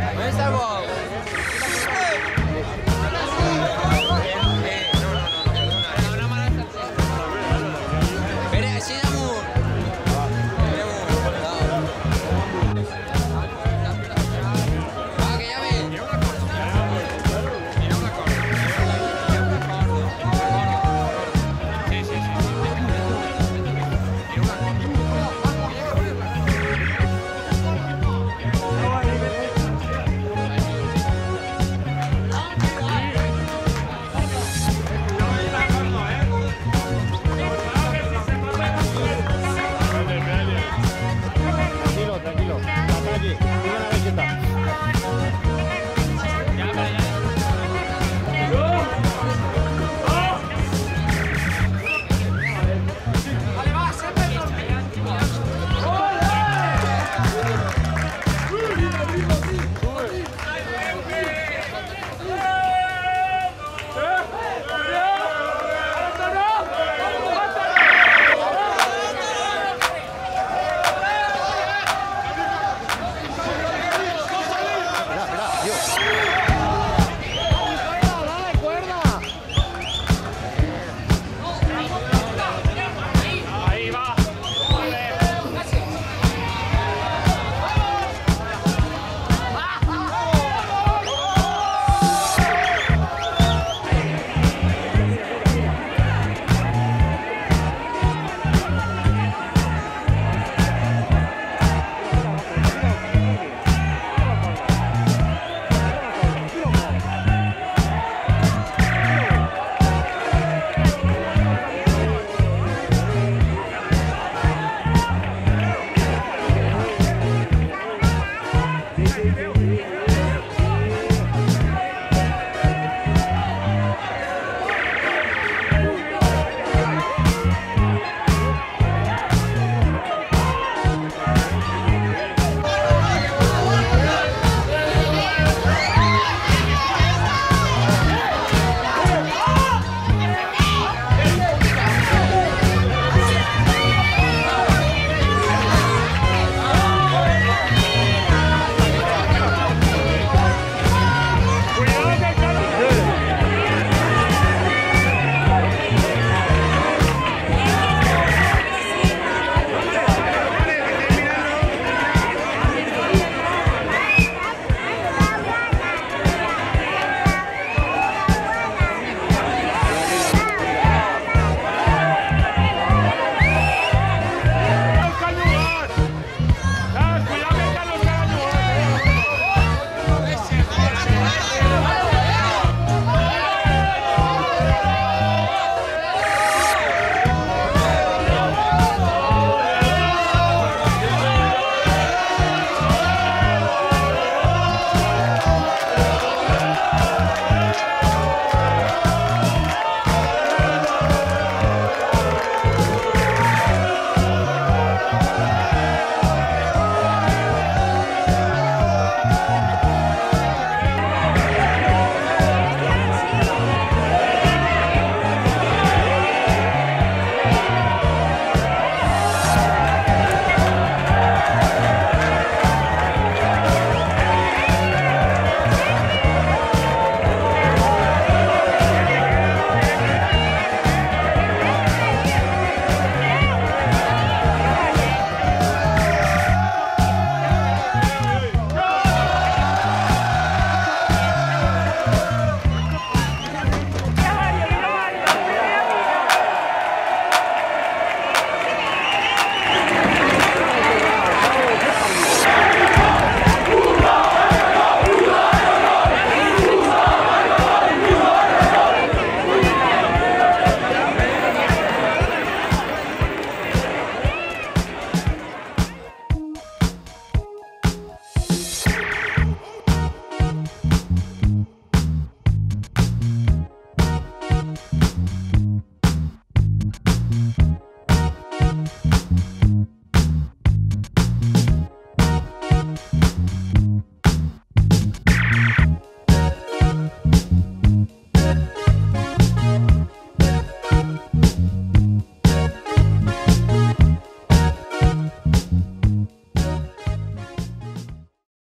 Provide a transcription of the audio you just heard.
Where's that wall?